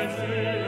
Amen.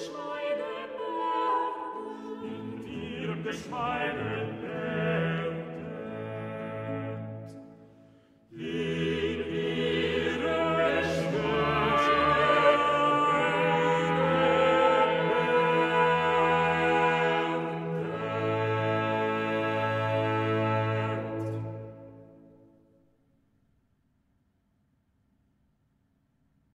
Geschmeine, Berg, in dir Geschmeine,